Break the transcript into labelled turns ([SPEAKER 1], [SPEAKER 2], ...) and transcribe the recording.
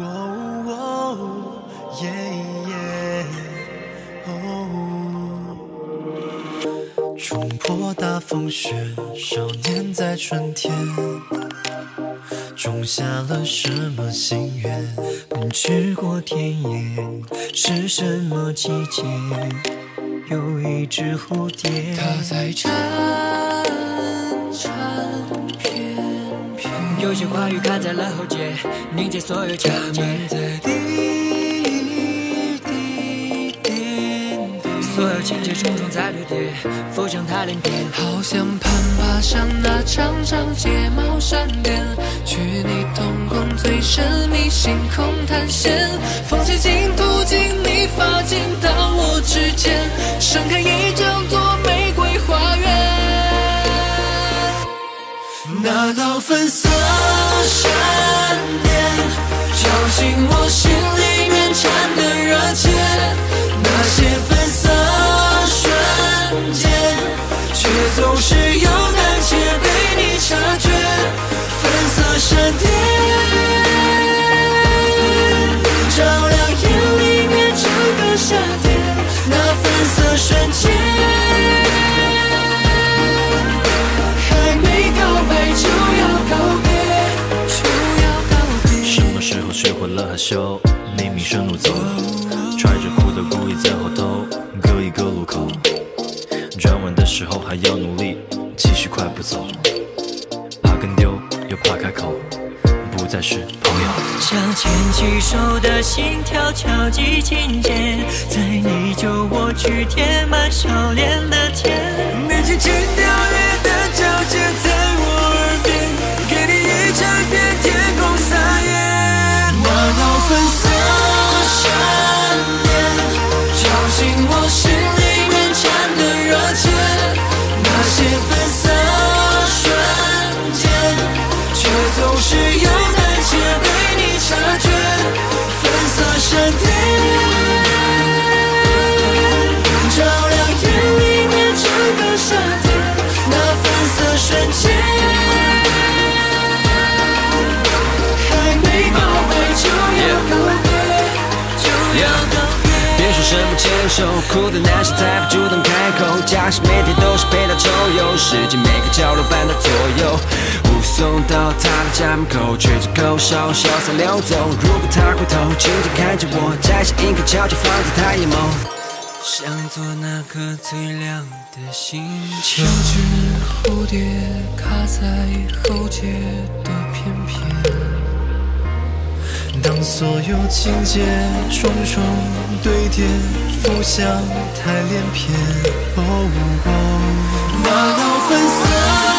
[SPEAKER 1] 哦耶耶哦，冲破大风雪，少年在春天，种下了什么心愿？奔驰过田野，是什么季节？有一只蝴蝶，
[SPEAKER 2] 它在缠缠翩翩，
[SPEAKER 3] 有些话语卡在了喉结，凝结所有情节。
[SPEAKER 2] 在滴滴点点，
[SPEAKER 3] 所有情节重重在堆叠，浮向他脸边。
[SPEAKER 2] 好想攀爬上那长长睫毛闪电，去你瞳孔最神秘星空
[SPEAKER 1] 粉色闪电照进我心里面缠的热切，那些粉色瞬间，却总是有胆怯被你察觉。粉色闪电照亮眼里面整个夏天，那粉色瞬间。
[SPEAKER 4] 学会了害羞？你明顺路走，揣着裤兜故意在后头，各一个路口。转弯的时候还要努力，继续快步走，怕跟丢又怕开口，不再是朋友。
[SPEAKER 1] 想牵起手的心跳敲击琴键，在你酒我去填满笑脸的天，你轻轻跳跃的交接是有胆怯被你察觉。粉色闪电照亮眼里面整个夏天，那粉色瞬间，还没告白就要告别，就要告别。
[SPEAKER 5] 别说什么牵手，哭的男生才不主动开口。假使每天都是陪他周游，世界每个角落伴他左右。护送到他的家门口，吹着口哨，潇洒溜走。如果他回头，静静看着我，摘下一颗悄悄放在他眼眸。
[SPEAKER 1] 想做那颗最亮的星球
[SPEAKER 2] 有。只蝴蝶卡在喉结的片片。
[SPEAKER 1] 当所有情节重重堆叠，浮想太连篇。哦哦，那道粉色